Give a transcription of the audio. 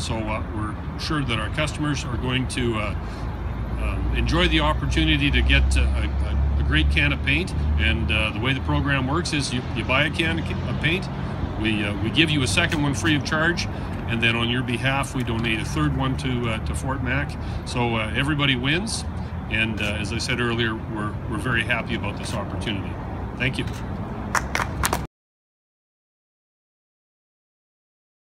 So uh, we're sure that our customers are going to uh, um, enjoy the opportunity to get uh, a, a, a great can of paint. And uh, the way the program works is you, you buy a can of paint, we, uh, we give you a second one free of charge, and then on your behalf, we donate a third one to, uh, to Fort Mac. So everybody wins. And as I said earlier, we're, we're very happy about this opportunity. Thank you.